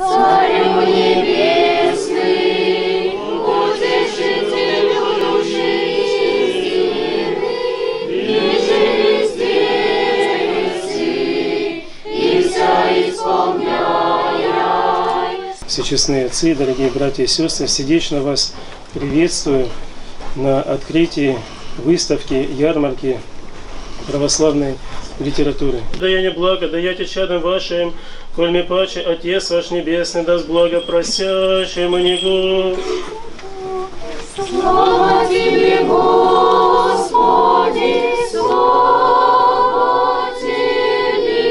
Царю небесный, утешителю души истины, ниже везде и вся исполняй. Все честные отцы, дорогие братья и сестры, сердечно вас приветствую на открытии выставки, ярмарки православной литературы. Даяние благо, даяте чадом вашим, коль ми паче Отец ваш Небесный даст благо просящему Него. Слава Тебе, Господи, слава Тебе.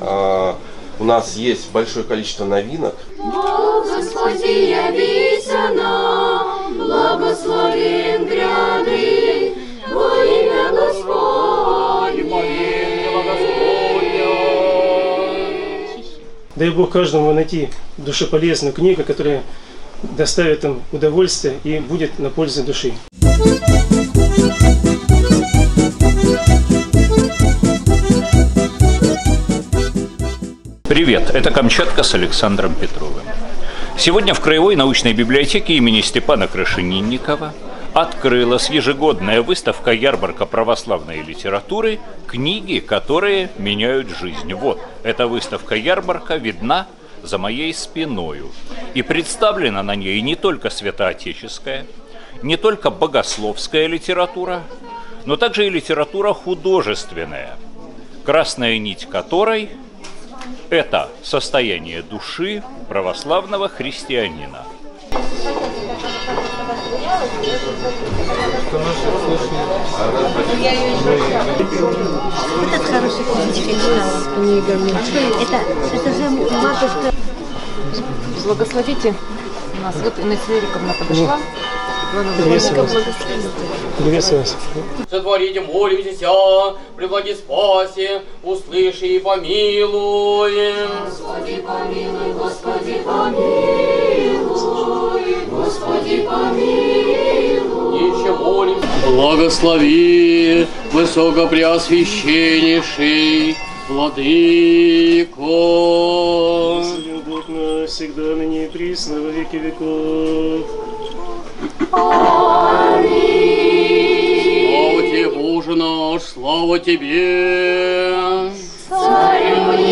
А, У нас есть большое количество новинок. О, Господи, явися нам, благословен гряды, Дай Бог каждому найти душеполезную книгу, которая доставит им удовольствие и будет на пользу души. Привет, это Камчатка с Александром Петровым. Сегодня в Краевой научной библиотеке имени Степана Крашенинникова открылась ежегодная выставка «Ярмарка православной литературы. Книги, которые меняют жизнь». Вот, эта выставка-ярмарка видна за моей спиною. И представлена на ней не только святоотеческая, не только богословская литература, но также и литература художественная, красная нить которой – это состояние души православного христианина. Этот хороший книжечка читала. Книгами. Это, это же матушка. Благословите нас. Вот Инесса Эриковна подошла. Приветствую вас. Приветствую вас. Сотворите, молимся, преблаги спаси, услыши и помилуй. Господи, помилуй, Господи, помилуй, Благослови, высокопреосвященнейший Владыко. Бог наш, всегда, ныне и присно, во веки веков. Слава тебе, Боже наш, слава тебе. Небесный,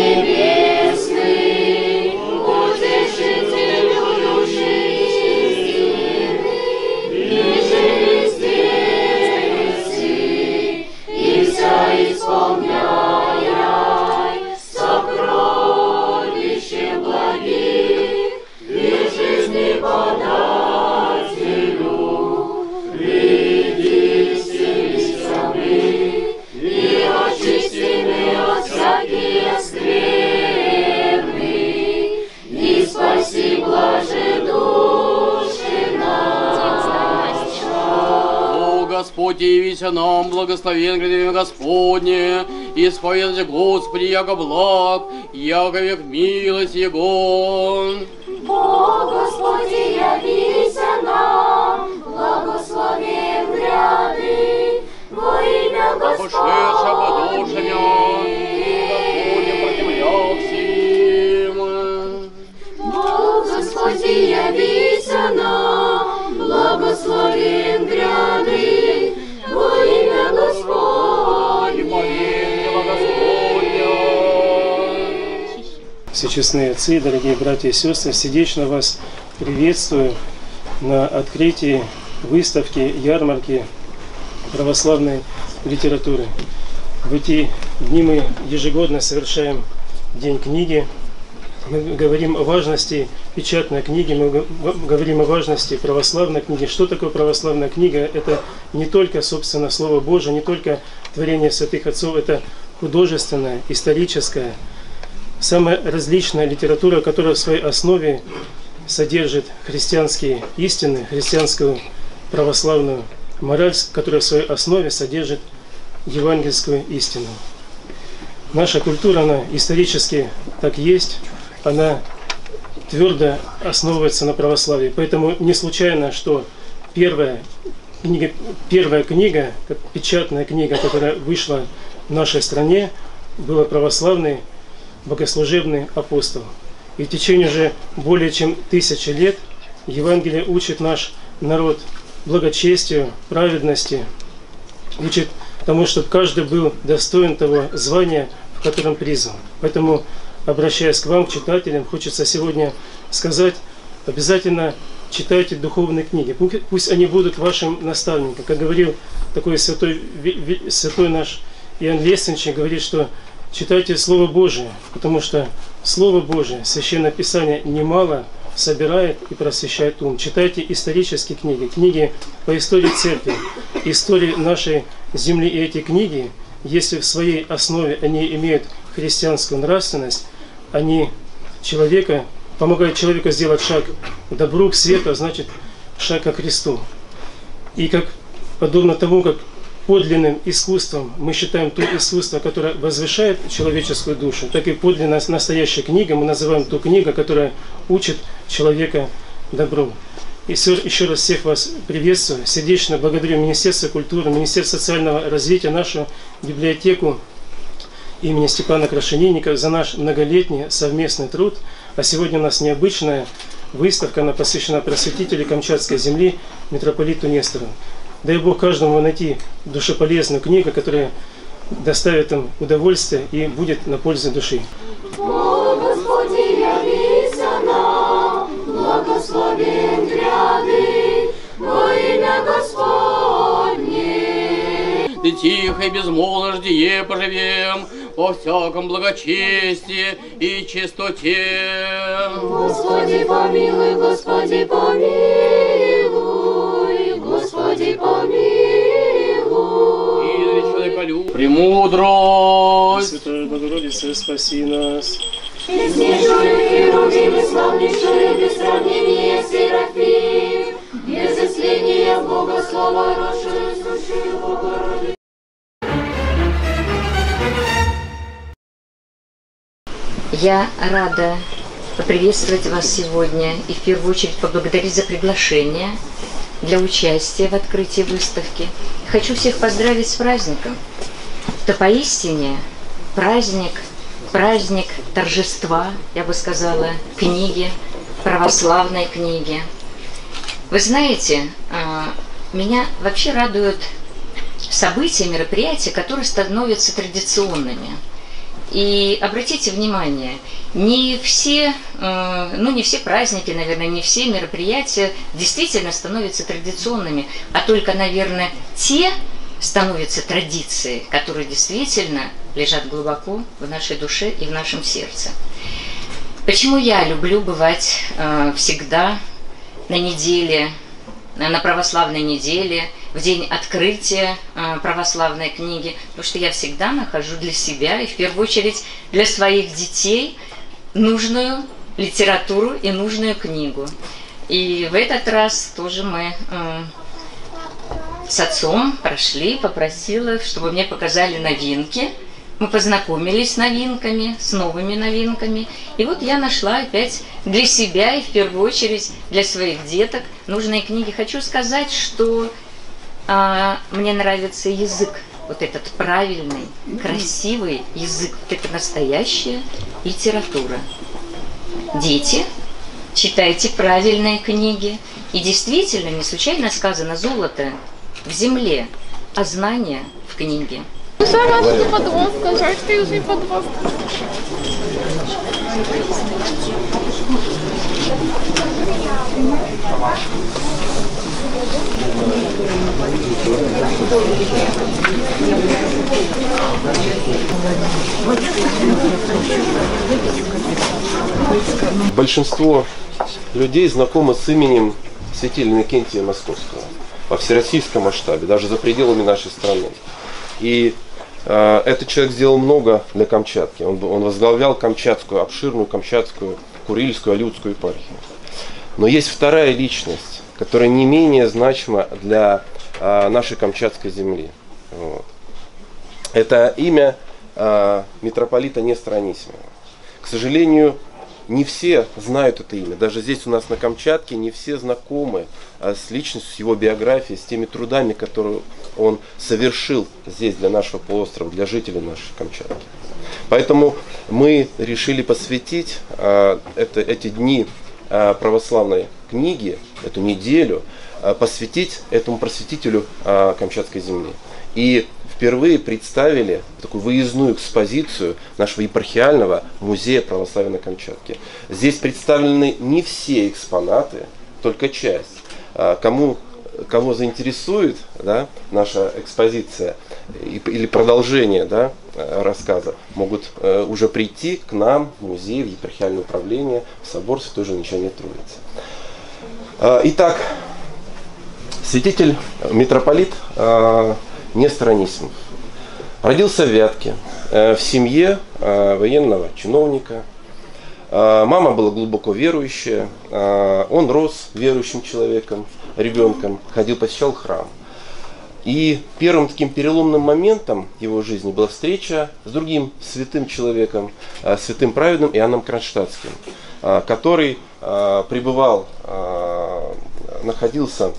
Явися нам, благословен грядем Господне, исповедать Господи, яко благ, яко век милость Его. О, Господи, явися честные отцы, дорогие братья и сестры, сердечно вас приветствую на открытии выставки, ярмарки православной литературы. В эти дни мы ежегодно совершаем День книги. Мы говорим о важности печатной книги, мы говорим о важности православной книги. Что такое православная книга? Это не только, собственно, Слово Божие, не только творение святых отцов, это художественная, историческая, самая различная литература, которая в своей основе содержит христианские истины, христианскую православную мораль, которая в своей основе содержит евангельскую истину. Наша культура, она исторически так есть, она твердо основывается на православии. Поэтому не случайно, что первая книга, первая книга, печатная книга, которая вышла в нашей стране, была православной богослужебный апостол. И в течение уже более чем тысячи лет Евангелие учит наш народ благочестию, праведности, учит тому, чтобы каждый был достоин того звания, в котором призван. Поэтому, обращаясь к вам, к читателям, хочется сегодня сказать, обязательно читайте духовные книги. Пусть они будут вашим наставником. Как говорил такой святой, святой наш Иоанн Лестничий, говорит, что читайте Слово Божие, потому что Слово Божие, Священное Писание немало собирает и просвещает ум. Читайте исторические книги, книги по истории церкви, истории нашей земли. И эти книги, если в своей основе они имеют христианскую нравственность, они человека, помогают человеку сделать шаг к добру, к свету, а значит шаг ко Христу. И как подобно тому, как подлинным искусством мы считаем то искусство, которое возвышает человеческую душу, так и подлинная настоящая книга мы называем ту книгу, которая учит человека добру. И все, еще раз всех вас приветствую. Сердечно благодарю Министерство культуры, Министерство социального развития, нашу библиотеку имени Степана Крашенинникова за наш многолетний совместный труд. А сегодня у нас необычная выставка, она посвящена просветителю Камчатской земли, митрополиту Нестору. Дай Бог каждому найти душеполезную книгу, которая доставит им удовольствие и будет на пользу души. О, Господи, явися нам, благословен гряды, во имя Господне. Ты тихо и безмолвно ждие поживем, во всяком благочестии и чистоте. Господи, помилуй, Господи, помилуй, И человеколюб, премудрость, Святая Богородица, спаси нас. Честнейшую Херувим и славнейшую без сравнения Серафим, без исследия Бога Слова, росшую сущую Богородицу. Я рада поприветствовать вас сегодня и в первую очередь поблагодарить за приглашение для участия в открытии выставки. Хочу всех поздравить с праздником. Это поистине праздник, праздник торжества, я бы сказала, книги, православной книги. Вы знаете, а, меня вообще радуют события, мероприятия, которые становятся традиционными. И обратите внимание, не все, э, ну не все праздники, наверное, не все мероприятия действительно становятся традиционными, а только, наверное, те становятся традицией, которые действительно лежат глубоко в нашей душе и в нашем сердце. Почему я люблю бывать э, всегда на неделе, на православной неделе, в день открытия э, православной книги, потому что я всегда нахожу для себя и в первую очередь для своих детей нужную литературу и нужную книгу. И в этот раз тоже мы э, с отцом прошли, попросила, чтобы мне показали новинки. Мы познакомились с новинками, с новыми новинками. И вот я нашла опять для себя и в первую очередь для своих деток нужные книги. Хочу сказать, что а, мне нравится язык, вот этот правильный, красивый язык, вот это настоящая литература. Дети, читайте правильные книги. И действительно, не случайно сказано «золото в земле, а знания в книге». Жаль, что. Большинство людей знакомы с именем святителя Иннокентия Московского во всероссийском масштабе, даже за пределами нашей страны. И э, этот человек сделал много для Камчатки. Он, он возглавлял Камчатскую, обширную Камчатскую, Курильскую, Алютскую епархию. Но есть вторая личность, которая не менее значима для э, нашей Камчатской земли. Вот. Это имя э, митрополита Нестора Анисимова. К сожалению, не все знают это имя. Даже здесь у нас на Камчатке не все знакомы а, с личностью, с его биографией, с теми трудами, которые он совершил здесь для нашего полуострова, для жителей нашей Камчатки. Поэтому мы решили посвятить а, это, эти дни а, православной книги, эту неделю, посвятить этому просветителю Камчатской земли. И впервые представили такую выездную экспозицию нашего епархиального музея православия на Камчатке. Здесь представлены не все экспонаты, только часть. А, Кому, кого заинтересует да, наша экспозиция или продолжение да, э, рассказа, могут э, уже прийти к нам в музей, в епархиальное управление, в собор Святой Женичания Троицы. А, Итак, святитель, э, митрополит э, Нестор Анисимов. Родился в Вятке, э, в семье э, военного чиновника. Э, Мама была глубоко верующая, он рос верующим человеком, ребенком, ходил, посещал храм. И первым таким переломным моментом его жизни была встреча с другим святым человеком, святым праведным Иоанном Кронштадтским, который пребывал, находился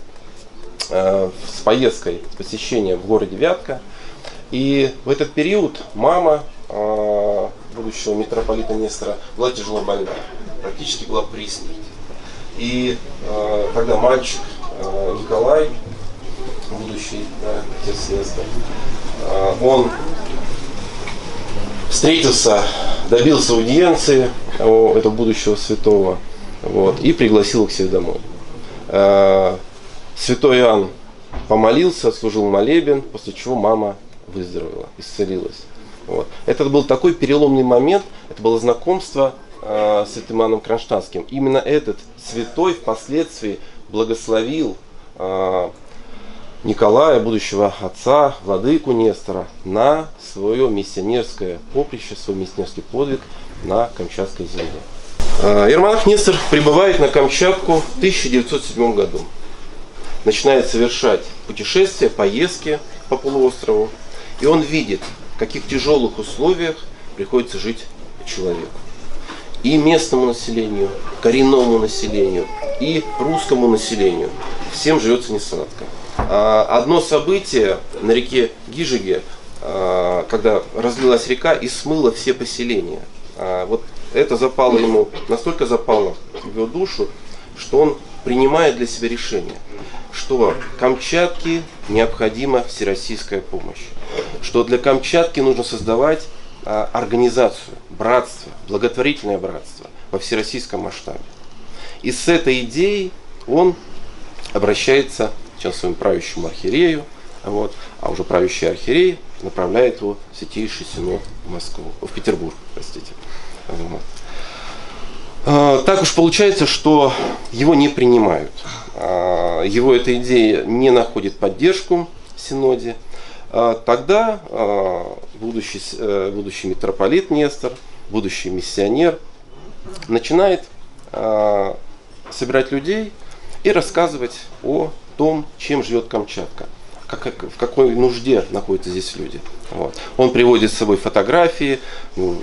с поездкой, с посещением в городе Вятка. И в этот период мама э, будущего митрополита Нестора была тяжело больна, практически была при смерти. И э, тогда мальчик э, Николай, будущий да, отец Нестор, э, он встретился, добился аудиенции у этого будущего святого вот, и пригласил к себе домой. Э, Святой Иоанн помолился, служил молебен, после чего мама выздоровела, исцелилась. Вот. Это был такой переломный момент, это было знакомство э, с Иоанном Кронштадтским. Именно этот святой впоследствии благословил э, Николая, будущего отца, владыку Нестора, на свое миссионерское поприще, свой миссионерский подвиг на Камчатской земле. Э, Ермонах Нестор прибывает на Камчатку в 1907 году. Начинает совершать путешествия, поездки по полуострову. И он видит, в каких тяжелых условиях приходится жить человеку. И местному населению, коренному населению, и русскому населению. Всем живется не сладко. А, Одно событие на реке Гижиге, а, когда разлилась река и смыла все поселения. А, Вот это запало ему, настолько запало в его душу, что он принимает для себя решение, что Камчатке необходима всероссийская помощь, что для Камчатки нужно создавать а, организацию, братство, благотворительное братство во всероссийском масштабе. И с этой идеей он обращается сейчас к своему правящему архиерею, вот, а уже правящий архиерей направляет его в Святейший Синод в Москву, в Петербург, простите. Вот. А, Так уж получается, что его не принимают. А, Его эта идея не находит поддержку в Синоде. А, Тогда будущий, э, будущий митрополит Нестор, будущий миссионер, начинает собирать людей и рассказывать о том, чем живет Камчатка, как- в какой нужде находятся здесь люди. Вот. Он приводит с собой фотографии, ну,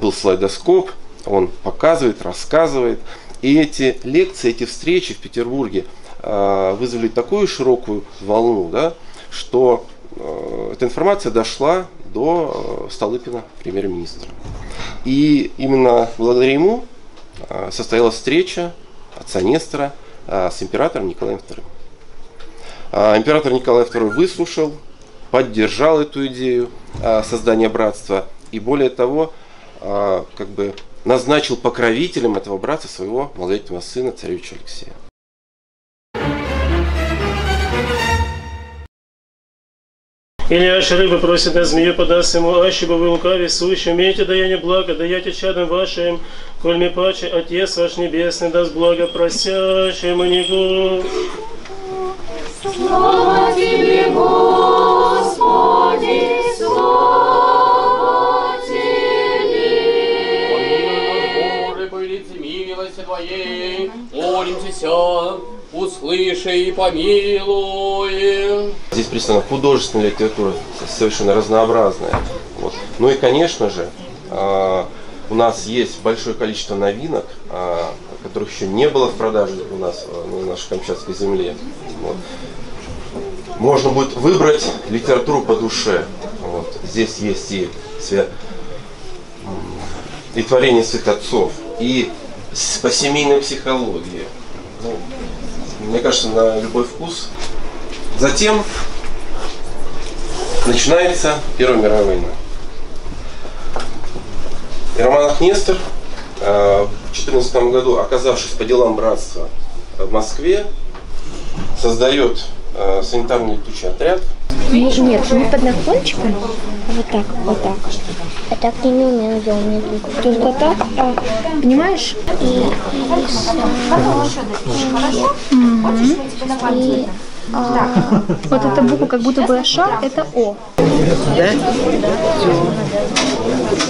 был слайдоскоп, он показывает, рассказывает. И эти лекции, эти встречи в Петербурге а, вызвали такую широкую волну, да, что э, эта информация дошла до э, Столыпина, премьер-министра. И именно благодаря ему состоялась встреча отца Нестора с императором Николаем II. Император Николай II выслушал, поддержал эту идею создания братства и более того, как бы назначил покровителем этого братства своего малолетнего сына царевича Алексея. Или аж рыбы просит на змею, подаст ему, аще бы вы лукаве сущи, умеете даяние блага, даяте чадом вашим, коль ми паче Отец ваш Небесный даст благо просящему Него. Слава услыши и помилуй. Здесь представлена художественная литература, совершенно разнообразная. Вот. Ну и, конечно же, а, у нас есть большое количество новинок, а, которых еще не было в продаже у нас на нашей Камчатской земле. Вот. Можно будет выбрать литературу по душе. Вот. Здесь есть и свя- и творение своих отцов, и по семейной психологии. Ну, мне кажется, на любой вкус. Затем начинается Первая мировая война. И Романов Нестор э, в 2014 году, оказавшись по делам братства в Москве, создает э, санитарный летучий отряд. Не- Нет, не под наклончиком, вот так, вот так. Я так не умею, я умею То есть вот так, а, понимаешь? и, и, Вот эта буква как будто бы Ш, это О.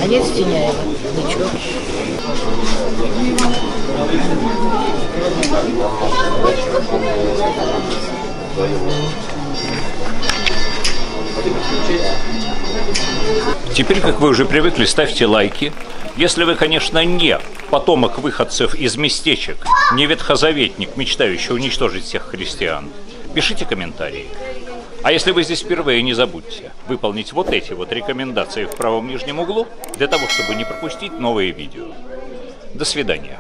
А нет Стеняева? Ничего. Теперь, как вы уже привыкли, ставьте лайки. Если вы, конечно, не потомок выходцев из местечек, не ветхозаветник, мечтающий уничтожить всех христиан, пишите комментарии. А если вы здесь впервые, не забудьте выполнить вот эти вот рекомендации в правом нижнем углу, для того, чтобы не пропустить новые видео. До свидания.